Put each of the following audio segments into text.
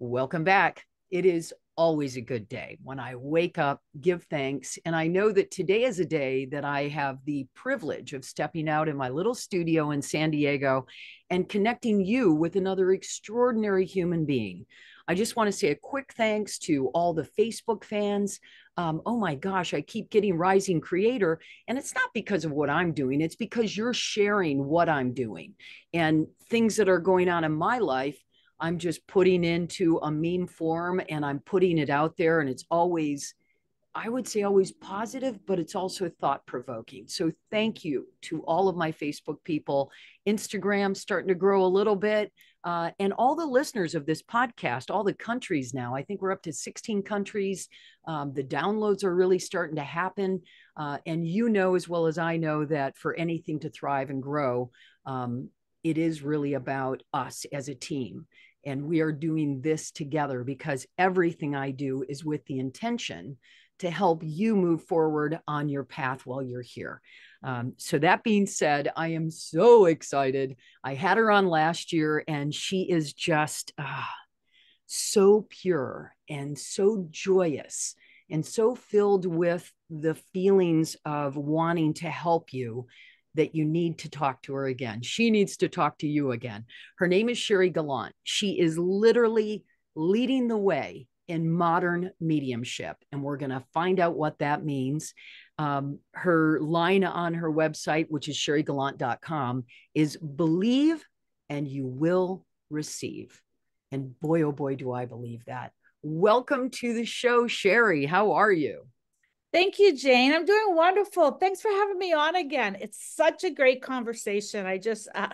Welcome back. It is always a good day when I wake up, give thanks. And I know that today is a day that I have the privilege of stepping out in my little studio in San Diego and connecting you with another extraordinary human being. I just want to say a quick thanks to all the Facebook fans. Um, oh my gosh, I keep getting Rising Creator. And it's not because of what I'm doing, it's because you're sharing what I'm doing and things that are going on in my life I'm just putting into a meme form and I'm putting it out there. And it's always, I would say, always positive, but it's also thought provoking. So thank you to all of my Facebook people. Instagram starting to grow a little bit. Uh, and all the listeners of this podcast, all the countries now, I think we're up to 16 countries. Um, the downloads are really starting to happen. Uh, and you know, as well as I know, that for anything to thrive and grow, um, it is really about us as a team and we are doing this together because everything I do is with the intention to help you move forward on your path while you're here. Um, so, that being said, I am so excited. I had her on last year, and she is just uh, so pure and so joyous and so filled with the feelings of wanting to help you that you need to talk to her again. She needs to talk to you again. Her name is Sherry Gallant. She is literally leading the way in modern mediumship. And we're going to find out what that means. Um, her line on her website, which is sherrygallant.com, is believe and you will receive. And boy, oh boy, do I believe that. Welcome to the show, Sherry. How are you? Thank you, Jane. I'm doing wonderful. Thanks for having me on again. It's such a great conversation. I just, uh,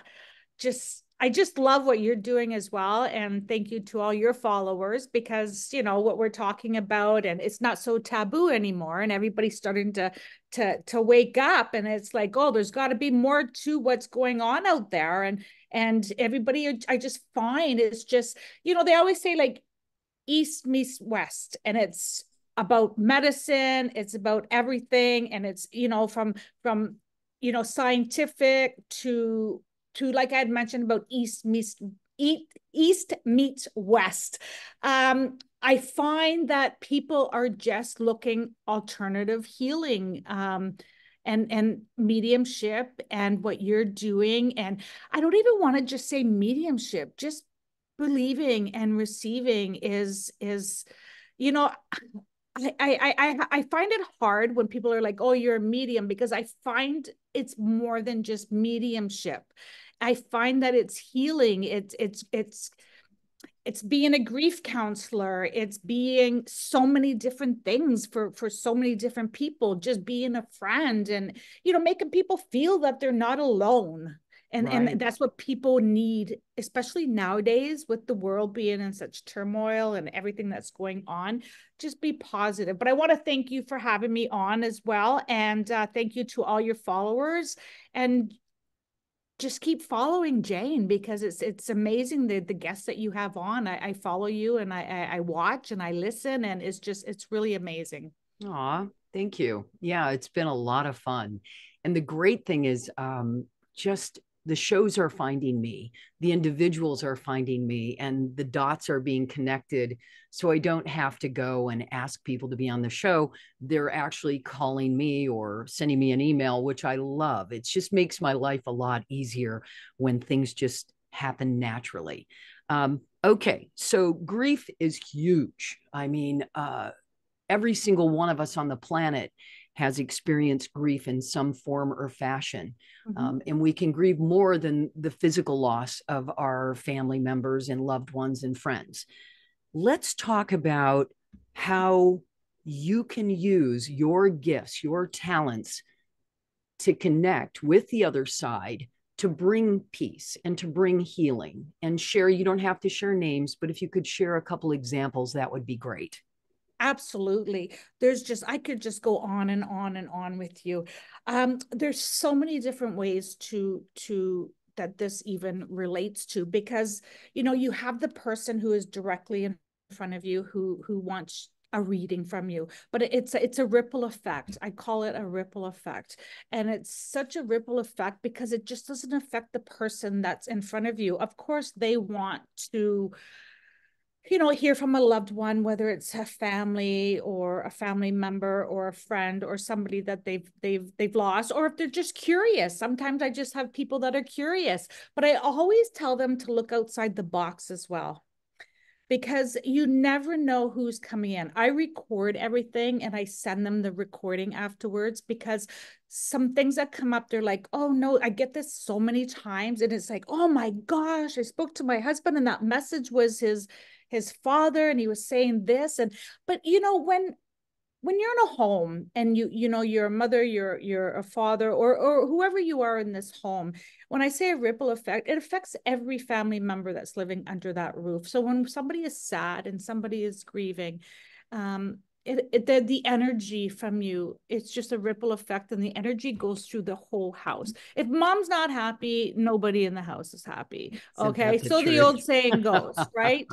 just, I just love what you're doing as well. And thank you to all your followers because, you know, what we're talking about and it's not so taboo anymore. And everybody's starting to, to, to wake up and it's like, oh, there's got to be more to what's going on out there. And, and everybody, I just find it's just, you know, they always say like, East meets West, and it's about medicine it's about everything and it's you know from from you know scientific to to like i had mentioned about east meets east East meets west. Um i find that people are just looking alternative healing um and and mediumship and what you're doing and i don't even want to just say mediumship just believing and receiving is is you know I, I I I find it hard when people are like, "Oh, you're a medium," because I find it's more than just mediumship. I find that it's healing. It's it's it's it's being a grief counselor. It's being so many different things for for so many different people. Just being a friend and you know making people feel that they're not alone and right. and that's what people need especially nowadays with the world being in such turmoil and everything that's going on just be positive but i want to thank you for having me on as well and uh, thank you to all your followers and just keep following Jane because it's it's amazing the the guests that you have on. I, I follow you and I, I watch and I listen and it's just it's really amazing. Aw, thank you. Yeah, it's been a lot of fun. And the great thing is um, just the shows are finding me the individuals are finding me and the dots are being connected so i don't have to go and ask people to be on the show. They're actually calling me or sending me an email which i love. It just makes my life a lot easier when things just happen naturally. Um, okay so grief is huge. I mean uh, every single one of us on the planet has experienced grief in some form or fashion. Mm-hmm. Um, and we can grieve more than the physical loss of our family members and loved ones and friends. Let's talk about how you can use your gifts, your talents to connect with the other side to bring peace and to bring healing. And share, you don't have to share names, but if you could share a couple examples, that would be great absolutely. There's just i could just go on and on and on with you. Um there's so many different ways to to that this even relates to because you know you have the person who is directly in front of you who who wants a reading from you but it's it's a ripple effect. I call it a ripple effect. And it's such a ripple effect because it just doesn't affect the person that's in front of you. Of course they want to you know hear from a loved one whether it's a family or a family member or a friend or somebody that they've they've they've lost or if they're just curious sometimes i just have people that are curious but i always tell them to look outside the box as well because you never know who's coming in. I record everything and I send them the recording afterwards because some things that come up, they're like, oh no, I get this so many times. And it's like, oh my gosh, I spoke to my husband and that message was his his father and he was saying this and but you know when when you're in a home and you you know you're a mother you're you're a father or or whoever you are in this home when i say a ripple effect it affects every family member that's living under that roof. So when somebody is sad and somebody is grieving um it, it the, the energy from you it's just a ripple effect and the energy goes through the whole house. If mom's not happy nobody in the house is happy okay? so the old saying goes right?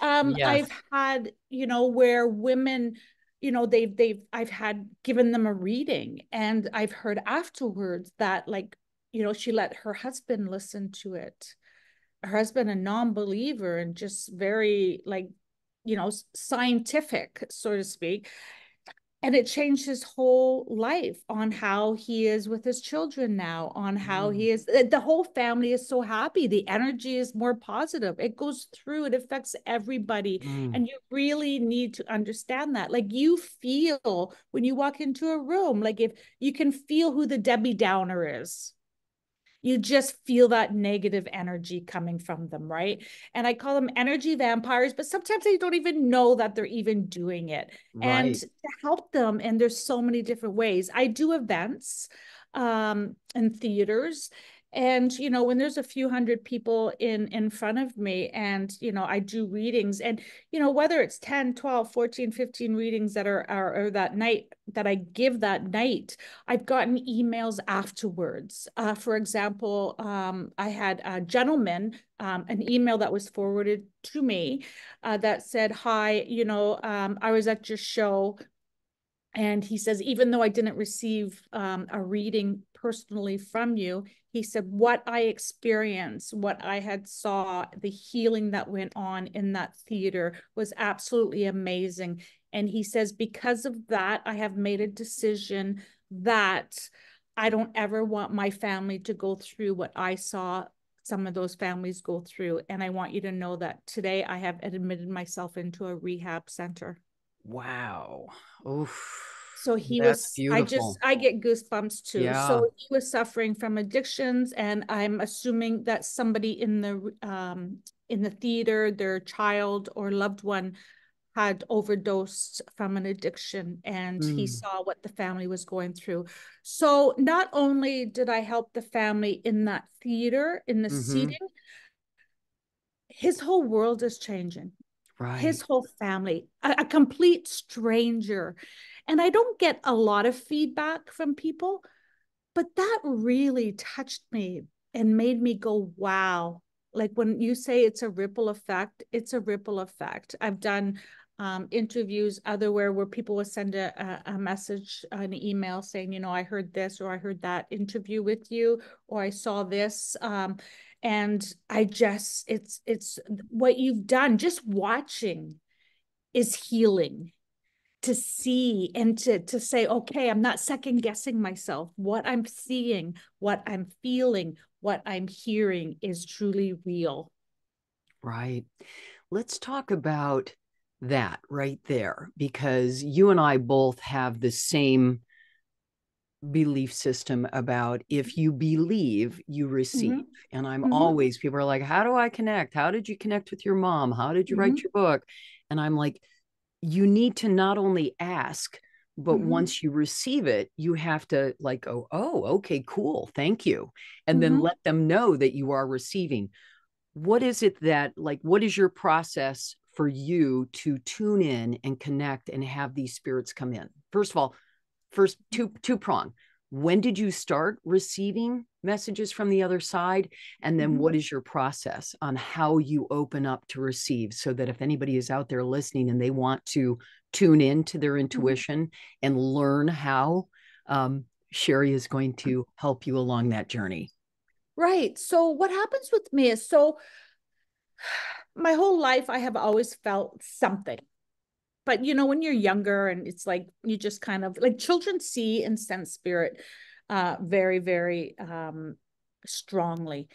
Um yes. i've had you know where women you know they've they've i've had given them a reading and i've heard afterwards that like you know she let her husband listen to it. Her husband a non-believer and just very like you know scientific so to speak and it changed his whole life on how he is with his children now on how mm. he is the whole family is so happy the energy is more positive it goes through it affects everybody mm. and you really need to understand that like you feel when you walk into a room like if you can feel who the debbie downer is you just feel that negative energy coming from them, right? And I call them energy vampires, but sometimes they don't even know that they're even doing it. Right. And to help them, and there's so many different ways. I do events um, and theaters and you know when there's a few hundred people in in front of me and you know i do readings and you know whether it's 10 12 14 15 readings that are are, are that night that i give that night i've gotten emails afterwards. Uh, for example um, i had a gentleman um, an email that was forwarded to me uh, that said hi you know um, i was at your show. And he says even though i didn't receive um, a reading personally from you. He said what i experienced what i had saw the healing that went on in that theater was absolutely amazing. And he says because of that i have made a decision that i don't ever want my family to go through what i saw some of those families go through. And i want you to know that today i have admitted myself into a rehab center. Wow. Oof so he That's was beautiful. i just i get goosebumps too yeah. so he was suffering from addictions and i'm assuming that somebody in the um in the theater their child or loved one had overdosed from an addiction and mm. he saw what the family was going through so not only did i help the family in that theater in the mm-hmm. seating his whole world is changing right his whole family a, a complete stranger and I don't get a lot of feedback from people, but that really touched me and made me go, wow. Like when you say it's a ripple effect, it's a ripple effect. I've done um, interviews otherwhere where people will send a, a, message, an email saying, you know, I heard this or I heard that interview with you or I saw this. Um, and I just, it's, it's what you've done, just watching is healing to see and to to say okay i'm not second guessing myself. What i'm seeing what i'm feeling what i'm hearing is truly real. Right. Let's talk about that right there because you and i both have the same belief system about if you believe you receive mm-hmm. and i'm mm-hmm. always people are like how do i connect how did you connect with your mom how did you mm-hmm. write your book and i'm like you need to not only ask but mm-hmm. once you receive it you have to like go oh okay cool thank you and mm-hmm. then let them know that you are receiving what is it that like what is your process for you to tune in and connect and have these spirits come in first of all first two two prong when did you start receiving messages from the other side and then mm-hmm. what is your process on how you open up to receive so that if anybody is out there listening and they want to tune in to their mm-hmm. intuition mm-hmm. and learn how um, sherry is going to help you along that journey right so what happens with me is so my whole life I have always felt something. But you know, when you're younger and it's like you just kind of like children see and sense spirit uh very, very um strongly.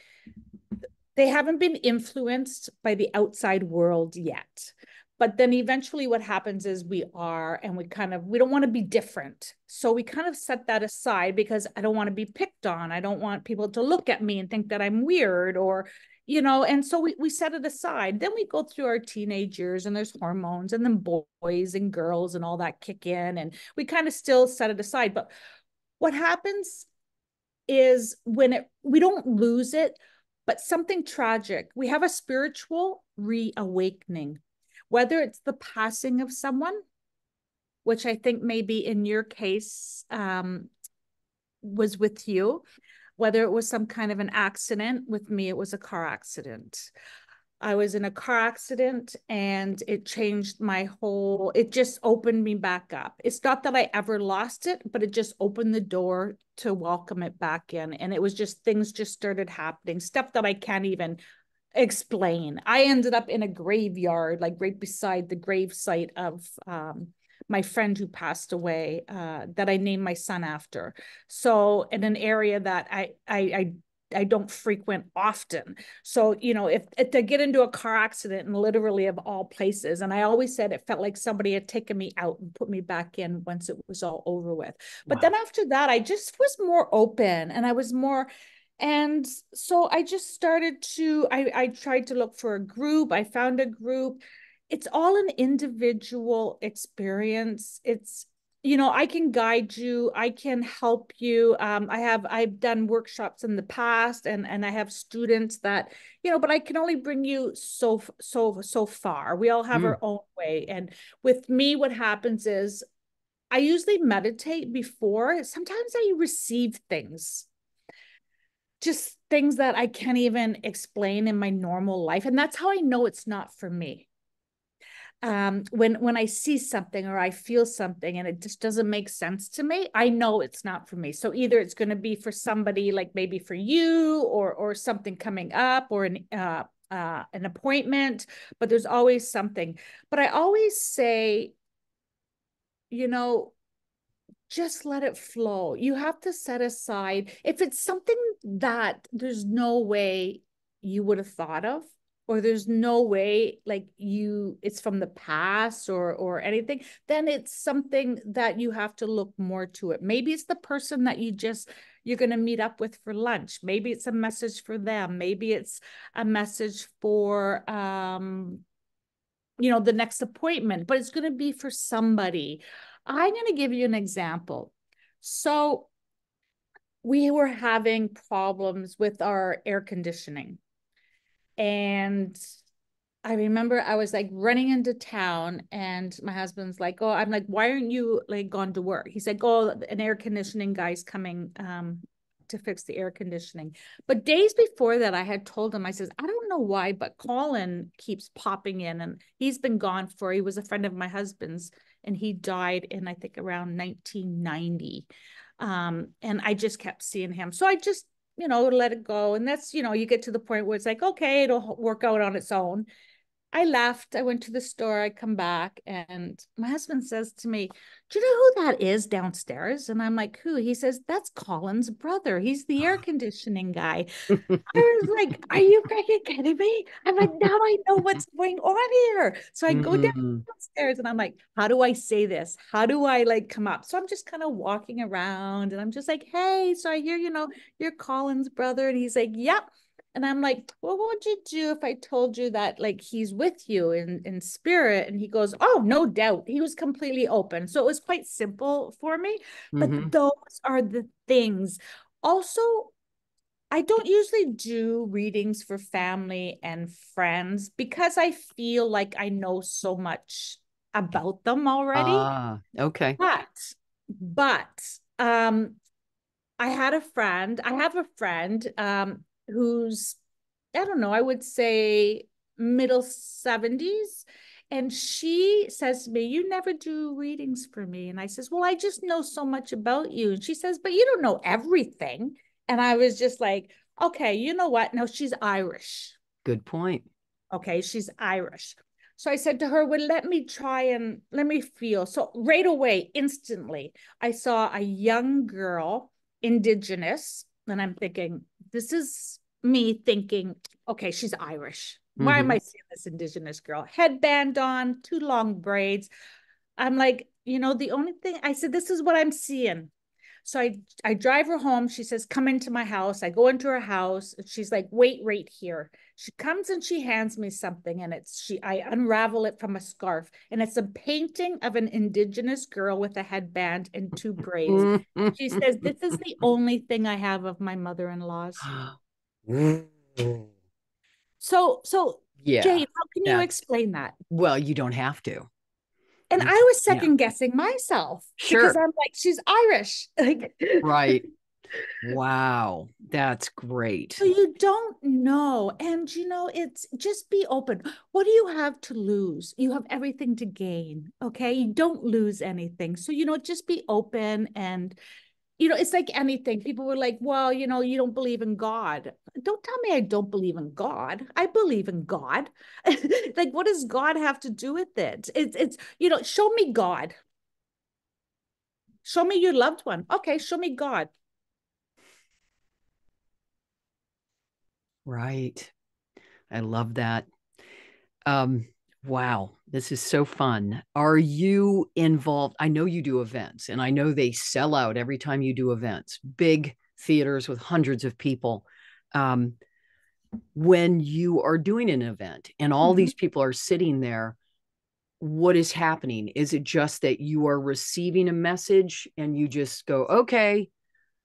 They haven't been influenced by the outside world yet. But then eventually what happens is we are and we kind of we don't want to be different. So we kind of set that aside because i don't want to be picked on. I don't want people to look at me and think that i'm weird or you know and so we, we set it aside. Then we go through our teenage years and there's hormones and then boys and girls and all that kick in and we kind of still set it aside. But what happens is when it we don't lose it but something tragic we have a spiritual reawakening. Whether it's the passing of someone, which I think maybe in your case um, was with you, whether it was some kind of an accident. With me, it was a car accident. I was in a car accident and it changed my whole, it just opened me back up. It's not that I ever lost it, but it just opened the door to welcome it back in. And it was just things just started happening, stuff that I can't even explain. I ended up in a graveyard, like right beside the grave site of um, my friend who passed away, uh, that I named my son after. So in an area that I I I I don't frequent often. So, you know, if, if, to get into a car accident and literally of all places, and I always said it felt like somebody had taken me out and put me back in once it was all over with. But wow. then after that, I just was more open and I was more and so i just started to I, I tried to look for a group i found a group it's all an individual experience it's you know i can guide you i can help you um, i have i've done workshops in the past and and i have students that you know but i can only bring you so so so far we all have mm. our own way and with me what happens is i usually meditate before sometimes i receive things just things that I can't even explain in my normal life. And that's how I know it's not for me. Um, when when I see something or I feel something and it just doesn't make sense to me, I know it's not for me. So either it's going to be for somebody like maybe for you or or something coming up or an uh, uh, an appointment, but there's always something. But I always say, you know, just let it flow. You have to set aside, if it's something that there's no way you would have thought of, or there's no way like you it's from the past or or anything then it's something that you have to look more to it maybe it's the person that you just you're going to meet up with for lunch maybe it's a message for them maybe it's a message for um you know the next appointment but it's going to be for somebody I'm going to give you an example. So we were having problems with our air conditioning. And I remember I was like running into town and my husband's like, Oh, I'm like, why aren't you like gone to work? He said, Oh, an air conditioning guy's coming um to fix the air conditioning. But days before that, I had told him, I says, I don't know why, but Colin keeps popping in and he's been gone for he was a friend of my husband's and he died in I think around 1990. Um, and I just kept seeing him. So I just, you know, let it go. And that's, you know, you get to the point where it's like, okay, it'll work out on its own. I left. I went to the store. I come back, and my husband says to me, Do you know who that is downstairs? And I'm like, Who? He says, That's Colin's brother. He's the air ah. conditioning guy. I was like, Are you freaking kidding me? I'm like, Now I know what's going on here. So I go downstairs and I'm like, How do I say this? How do I like come up? So I'm just kind of walking around and I'm just like, Hey, so I hear, you know, you're Colin's brother. And he's like, Yep. And I'm like, well, what would you do if I told you that like he's with you in, in spirit? And he goes, oh, no doubt. He was completely open. So it was quite simple for me. But mm-hmm. those are the things. Also, I don't usually do readings for family and friends because I feel like I know so much about them already. Ah, okay. But, but, um, I had a friend, I have a friend, um, who's, I don't know, I would say middle 70s. And she says to me, You never do readings for me. And I says, Well, I just know so much about you. And she says, But you don't know everything. And I was just like, Okay, you know what? No, she's Irish. Good point. Okay, she's Irish. So I said to her, Well, let me try and let me feel. So right away, instantly, I saw a young girl, indigenous, and I'm thinking, This is me thinking, okay, she's Irish. Why mm-hmm. am I seeing this indigenous girl? Headband on, two long braids. I'm like, you know, the only thing I said, this is what I'm seeing. So I I drive her home. She says, "Come into my house." I go into her house. She's like, "Wait right here." She comes and she hands me something, and it's she. I unravel it from a scarf, and it's a painting of an indigenous girl with a headband and two braids. she says, "This is the only thing I have of my mother-in-law's." so so yeah, how can you explain that? Well, you don't have to. And I was second yeah. guessing myself sure. because I'm like, she's Irish. Like, right. Wow, that's great. So you don't know. And you know, it's just be open. What do you have to lose? You have everything to gain. Okay. You don't lose anything. So, you know, just be open and you know, it's like anything. People were like, well, you know, you don't believe in God. Don't tell me I don't believe in God. I believe in God. like, what does God have to do with it? It's, it's, you know, show me God. Show me your loved one. Okay, show me God. Right. I love that. Um, Wow, this is so fun. Are you involved? I know you do events and I know they sell out every time you do events, big theaters with hundreds of people. Um, when you are doing an event and all mm-hmm. these people are sitting there, what is happening? Is it just that you are receiving a message and you just go, okay,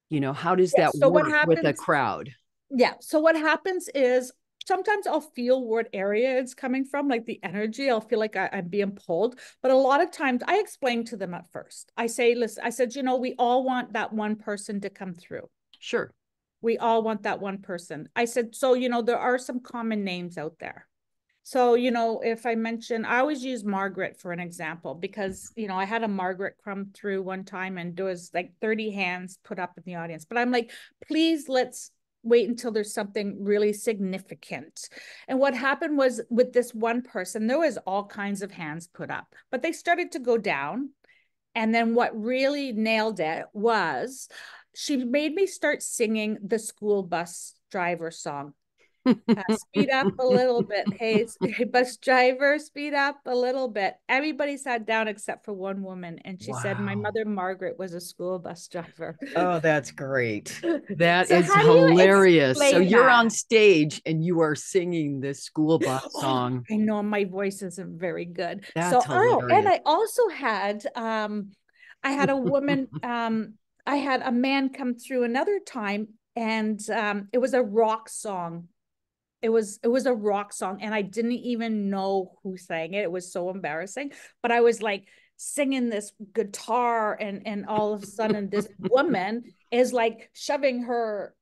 you know, how does yeah, that so work happens, with a crowd? Yeah. So what happens is sometimes I'll feel what area it's coming from, like the energy. I'll feel like I, am being pulled. But a lot of times I explain to them at first. I say, listen, I said, you know, we all want that one person to come through. Sure. We all want that one person. I said, so, you know, there are some common names out there. So, you know, if I mention, I always use Margaret for an example because, you know, I had a Margaret come through one time and there was like 30 hands put up in the audience. But I'm like, please let's wait until there's something really significant. And what happened was with this one person, there was all kinds of hands put up, but they started to go down. And then what really nailed it was she made me start singing the school bus driver song uh, speed up a little bit. Hey, hey, bus driver, speed up a little bit. Everybody sat down except for one woman. And she wow. said, My mother, Margaret, was a school bus driver. Oh, that's great. That so is hilarious. You so you're that? on stage and you are singing this school bus oh, song. I know my voice isn't very good. That's so, hilarious. oh, and I also had, um, I had a woman, um, I had a man come through another time and um, it was a rock song it was it was a rock song and i didn't even know who sang it it was so embarrassing but i was like singing this guitar and and all of a sudden this woman is like shoving her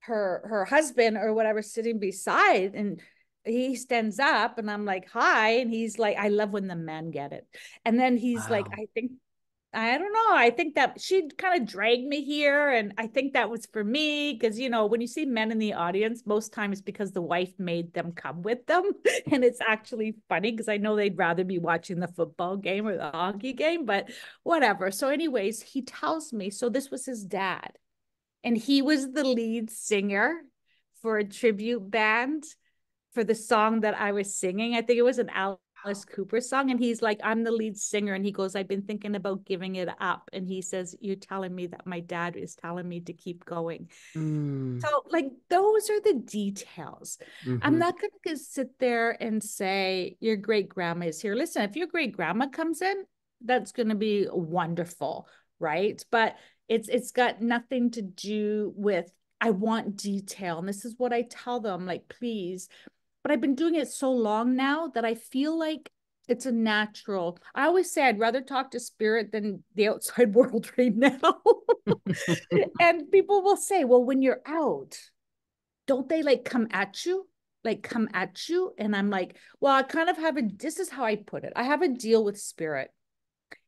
her her husband or whatever sitting beside and he stands up and I'm like, hi. And he's like, I love when the men get it. And then he's wow. like, I think I don't know. I think that she kind of dragged me here. And I think that was for me because, you know, when you see men in the audience, most times because the wife made them come with them. and it's actually funny because I know they'd rather be watching the football game or the hockey game, but whatever. So, anyways, he tells me so this was his dad. And he was the lead singer for a tribute band for the song that I was singing. I think it was an Al Alice Cooper song. And he's like, I'm the lead singer. And he goes, I've been thinking about giving it up. And he says, You're telling me that my dad is telling me to keep going. Mm. So, like, those are the details. Mm-hmm. I'm not going to sit there and say, Your great grandma is here. Listen, if your great grandma comes in, that's going to be wonderful. Right. But it's it's got nothing to do with I want detail. And this is what I tell them like, please but I've been doing it so long now that I feel like it's a natural. I always say I'd rather talk to spirit than the outside world right now. and people will say, well, when you're out, don't they like come at you? Like come at you? And I'm like, well, I kind of have a, this is how I put it. I have a deal with spirit.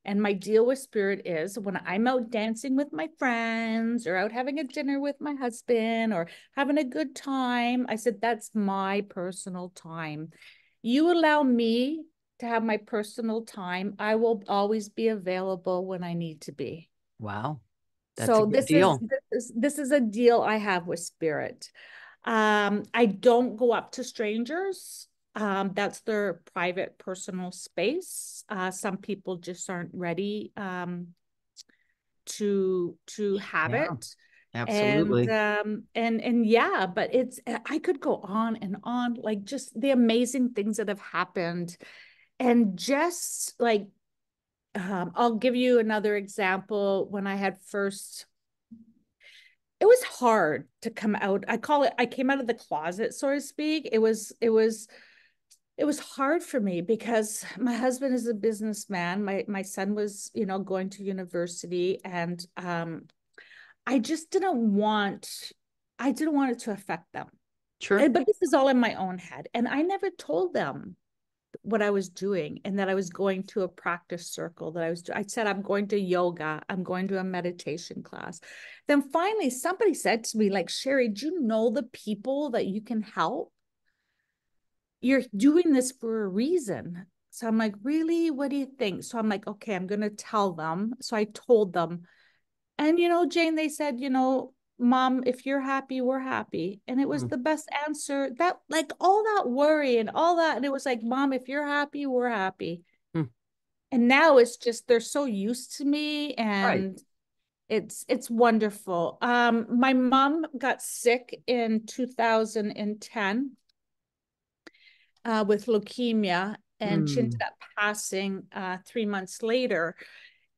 And my deal with spirit is when I'm out dancing with my friends or out having a dinner with my husband or having a good time, I said, that's my personal time. you allow me to have my personal time, I will always be available when I need to be. Wow. That's so this deal. is this, is this is a deal I have with spirit. Um, I don't go up to strangers. Um, that's their private personal space. Uh, some people just aren't ready um, to to have yeah, it. Absolutely. And um, and and yeah, but it's I could go on and on, like just the amazing things that have happened, and just like um, I'll give you another example. When I had first, it was hard to come out. I call it. I came out of the closet, so to speak. It was. It was. It was hard for me because my husband is a businessman. My my son was, you know, going to university, and um, I just didn't want. I didn't want it to affect them. Sure. But this is all in my own head, and I never told them what I was doing and that I was going to a practice circle that I was I said I'm going to yoga, I'm going to a meditation class. Then finally somebody said to me like Sherry, do you know the people that you can help? You're doing this for a reason. So I'm like, really? What do you think? So I'm like, okay, I'm going to tell them. So I told them. And you know, Jane, they said, you know, mom if you're happy we're happy and it was mm. the best answer that like all that worry and all that and it was like mom if you're happy we're happy mm. and now it's just they're so used to me and right. it's it's wonderful um my mom got sick in 2010 uh, with leukemia and mm. she ended up passing uh, three months later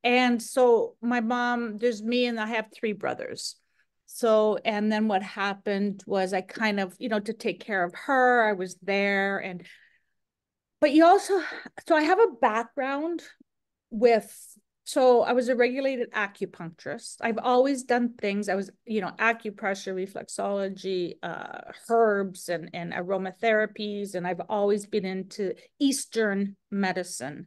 and so my mom there's me and i have three brothers so and then what happened was i kind of you know to take care of her i was there and but you also so i have a background with so i was a regulated acupuncturist. I've always done things i was you know acupressure reflexology uh, herbs and and aromatherapies and i've always been into eastern medicine.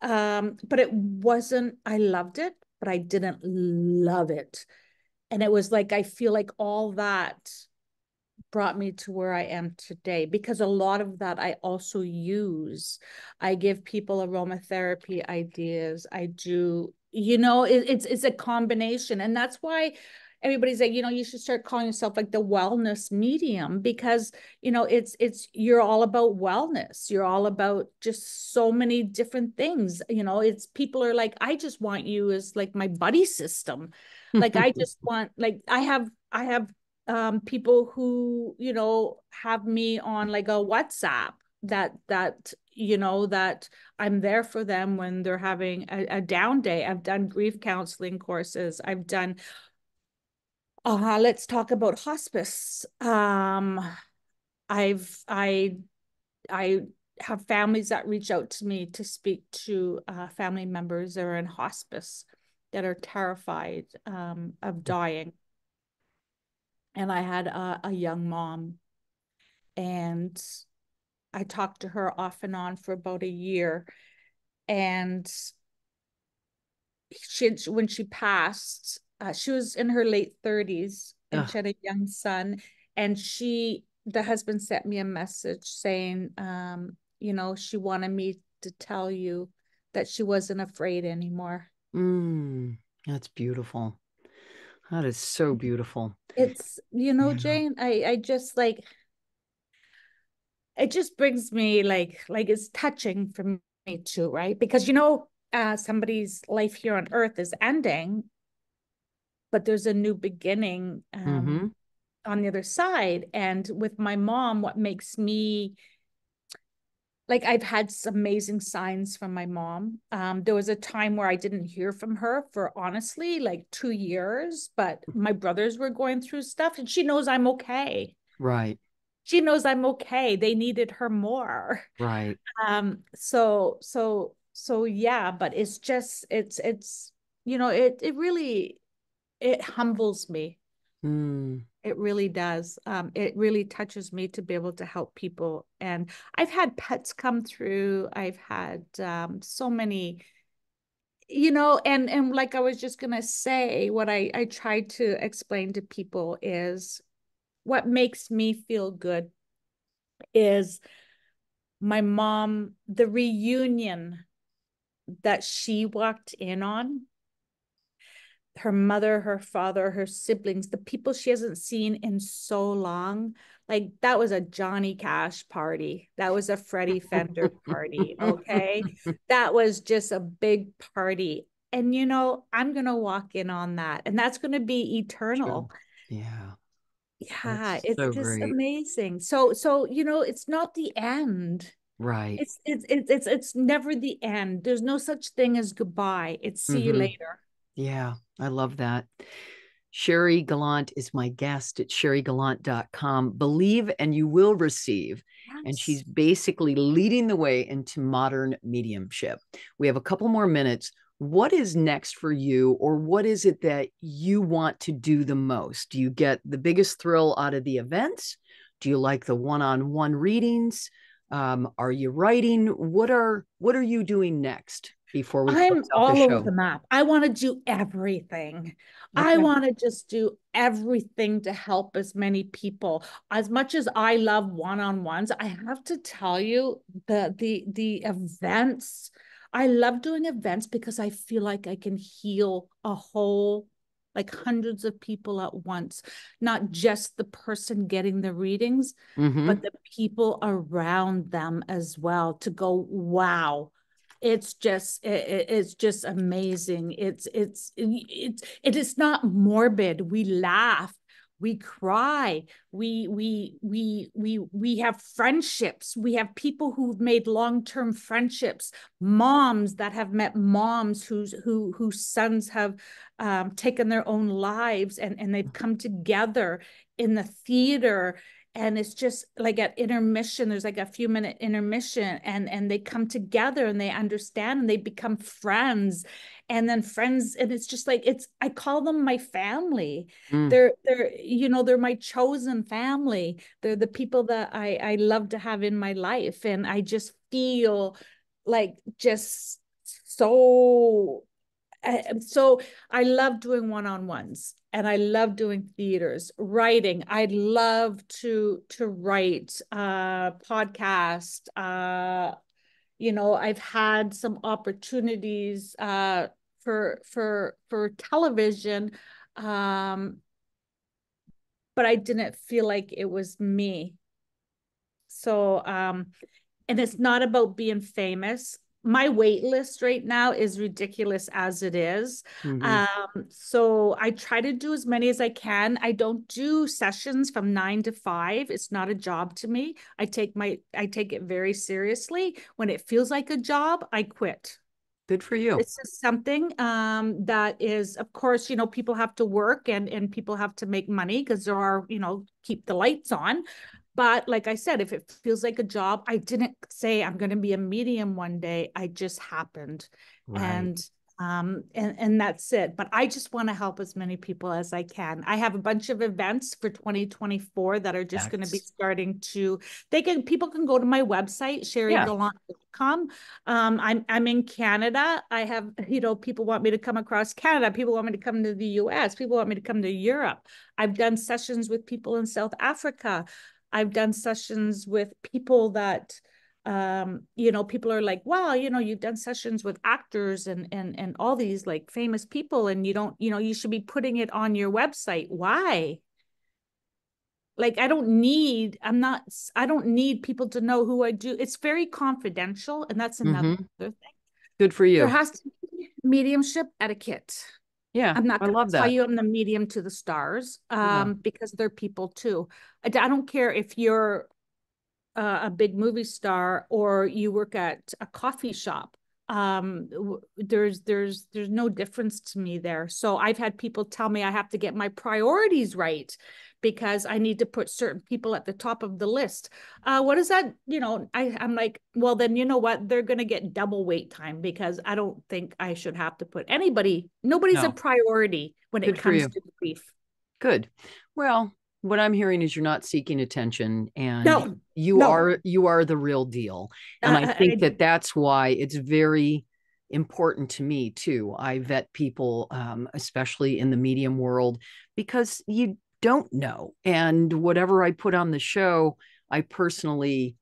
Um but it wasn't i loved it but i didn't love it. And it was like i feel like all that brought me to where i am today. Because a lot of that i also use. I give people aromatherapy ideas. I do you know it, it's it's a combination. And that's why everybody's like you know you should start calling yourself like the wellness medium because you know it's it's you're all about wellness. You're all about just so many different things. You know it's people are like i just want you as like my buddy system. Like i just want like i have i have um people who you know have me on like a whatsapp that that you know that i'm there for them when they're having a, a down day. I've done grief counseling courses. I've done uh let's talk about hospice. Um i've i i have families that reach out to me to speak to uh, family members that are in hospice that are terrified um, of dying. And I had a, a young mom, and I talked to her off and on for about a year. And she, when she passed, uh, she was in her late 30s and Ugh. she had a young son. And she, the husband sent me a message saying, um, you know, she wanted me to tell you that she wasn't afraid anymore. Mm, that's beautiful. That is so beautiful. It's you know, yeah. Jane, I I just like it just brings me like like it's touching for me too, right? Because you know, uh somebody's life here on earth is ending, but there's a new beginning um mm-hmm. on the other side. And with my mom, what makes me like I've had some amazing signs from my mom. Um, there was a time where I didn't hear from her for honestly like two years, but my brothers were going through stuff and she knows I'm okay. Right. She knows I'm okay. They needed her more. Right. Um, so so so yeah, but it's just it's it's you know, it it really it humbles me. Mm. It really does. Um, it really touches me to be able to help people. And I've had pets come through. I've had um, so many, you know, and and like I was just gonna say, what I I try to explain to people is what makes me feel good is my mom, the reunion that she walked in on, her mother, her father, her siblings, the people she hasn't seen in so long. Like that was a Johnny Cash party. That was a Freddie Fender party. Okay. that was just a big party. And, you know, I'm going to walk in on that. And that's going to be eternal. Yeah yeah it's so just great. amazing so so you know it's not the end right it's it's it's it's, it's never the end there's no such thing as goodbye it's see mm-hmm. you later yeah i love that Sherry Gallant is my guest at sherrygallant.com. Believe and you will receive. Yes. And she's basically leading the way into modern mediumship. We have a couple more minutes what is next for you or what is it that you want to do the most do you get the biggest thrill out of the events do you like the one-on-one readings um, are you writing what are what are you doing next before we i'm all over the map. I want to do everything. Okay. i want to just do everything to help as many people. As much as i love one-on-ones i have to tell you the the the events I love doing events because I feel like I can heal a whole like hundreds of people at once, not just the person getting the readings, mm-hmm. but the people around them as well to go, wow, it's just it, it's just amazing. It's it's it's it is not morbid. We laugh we cry we we we we we have friendships. We have people who've made long-term friendships moms that have met moms whose who whose sons have um, taken their own lives and and they've come together in the theater and it's just like at intermission there's like a few minute intermission and and they come together and they understand and they become friends and then friends and it's just like it's i call them my family mm. they're they're you know they're my chosen family they're the people that i i love to have in my life and i just feel like just so so I love doing one-on-ones and I love doing theaters, writing. I'd love to to write uh podcast. Uh, you know, I've had some opportunities uh for for for television. Um, but I didn't feel like it was me. So um and it's not about being famous my wait list right now is ridiculous as it is. Mm-hmm. Um, so I try to do as many as I can. I don't do sessions from nine to five. It's not a job to me. I take my I take it very seriously. When it feels like a job, I quit. Good for you. This is something um, that is, of course, you know, people have to work and and people have to make money because there are, you know, keep the lights on. But like I said, if it feels like a job, I didn't say I'm going to be a medium one day. I just happened. Right. And um and and that's it. But i just want to help as many people as i can. I have a bunch of events for 2024 that are just going to be starting to they can people can go to my website sherrygallant.com yeah. um i'm i'm in canada. I have you know people want me to come across canada. People want me to come to the us people want me to come to europe. I've done sessions with people in south africa I've done sessions with people that um you know people are like wow you know you've done sessions with actors and and and all these like famous people and you don't you know you should be putting it on your website. Why? Like i don't need i'm not i don't need people to know who i do. It's very confidential and that's another mm-hmm. thing. Good for you. There has to be mediumship etiquette yeah, I'm not. I love that. Tell you I'm the medium to the stars, um, yeah. because they're people too. I, I don't care if you're uh, a big movie star or you work at a coffee shop um there's there's there's no difference to me there. So i've had people tell me i have to get my priorities right because i need to put certain people at the top of the list. Uh what is that you know i i'm like well then you know what? They're going to get double wait time because i don't think i should have to put anybody nobody's no. a priority when Good it comes to grief. Good. Well, what I'm hearing is you're not seeking attention and no, you no. are you are the real deal. And uh, I think I, that that's why it's very important to me too. I vet people um, especially in the medium world because you don't know and whatever I put on the show I personally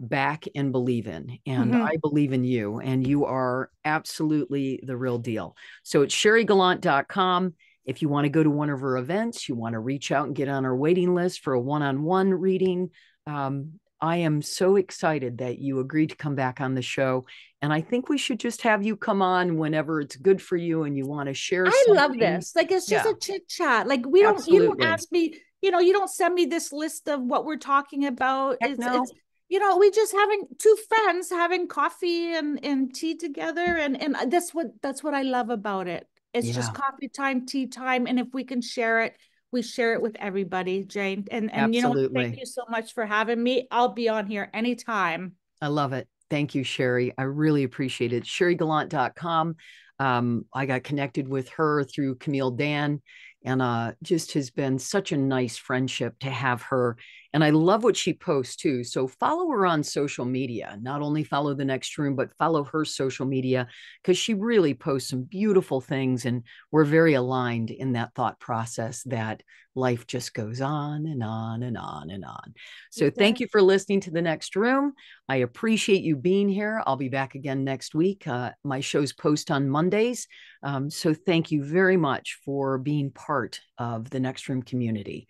back and believe in. And mm-hmm. I believe in you, and you are absolutely the real deal. So it's sherrygallant.com. If you want to go to one of her events, you want to reach out and get on our waiting list for a one on one reading. Um, I am so excited that you agreed to come back on the show. And I think we should just have you come on whenever it's good for you and you want to share. I something. love this. Like it's just yeah. a chit chat. Like we don't, Absolutely. you don't ask me, you know, you don't send me this list of what we're talking about. It's, no. it's, you know, we just having two friends having coffee and, and tea together. And, and that's what, that's what I love about it. It's yeah. just coffee time, tea time. And if we can share it, we share it with everybody, Jane. And and Absolutely. you know, thank you so much for having me. I'll be on here anytime. I love it. Thank you, Sherry. I really appreciate it. SherryGallant.com. Um, I got connected with her through Camille Dan and uh, just has been such a nice friendship to have her. And I love what she posts too. So follow her on social media. Not only follow the next room, but follow her social media because she really posts some beautiful things. And we're very aligned in that thought process that life just goes on and on and on and on. So okay. thank you for listening to the next room. I appreciate you being here. I'll be back again next week. Uh, my shows post on Mondays. Um, so thank you very much for being part of the next room community.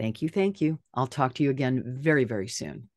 Thank you. Thank you. I'll talk to you again very, very soon.